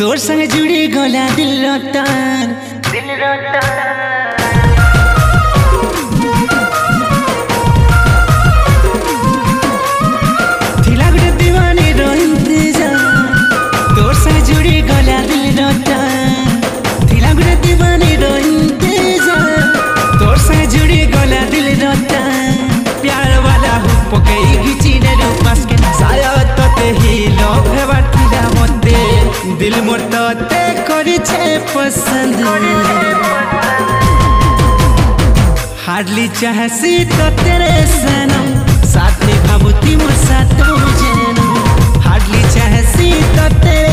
तोर संग जुड़ी गला दिल रोतान दिल रोतान लाडली चाहसी तो तेरे सनम। साथ में अब तुम साथ जन्म। हाडली चाहसी तो तेरे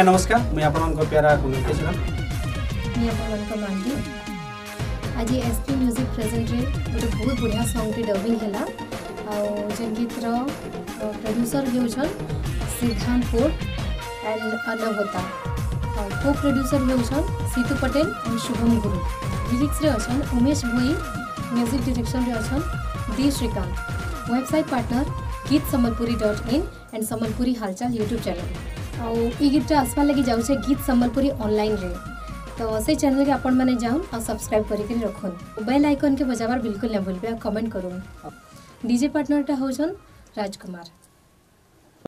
आया नमस्कार। मुझे आप प्यारा कुमार आज एस पी म्यूज़िक प्रेजेन्ट्रे गोटे बहुत बढ़िया सॉन्ग डबिंग है गीतर प्रड्यूसर होचन एंड अन्नभता को प्रड्यूसर होचन सीतु पटेल एंड शुभम गुरु। लिरिक्स अच्छा उमेश भई म्यूज़िक डिरेक्शन अच्छा दी Shrikant. Website partner Geet Sambalpuri dot in and Sambalpuri हालचाल यूट्यूब चैनल ଆଉ ଇ ଗୀତଟା ଆସବାର୍ ଲାଗି ଯାଉଛେ ଗୀତ ସମ୍ବଲପୁରୀ ଅନଲାଇନ୍ରେ ତ ସେ ଚ୍ୟାନେଲ୍କେ ଆପଣମାନେ ଯାଉନ୍ ଆଉ ସବସ୍କ୍ରାଇବ୍ କରିକିରି ରଖୁନ୍। ବେଲ୍ ଆଇକନ୍କେ ବଜାବାର ବିଲକୁଲ ନାଇଁ ଭୁଲବେ ଆଉ କମେଣ୍ଟ କରୁନ୍। ଡିଜେ ପାର୍ଟନରଟା ହେଉଛନ୍ ରାଜକୁମାର।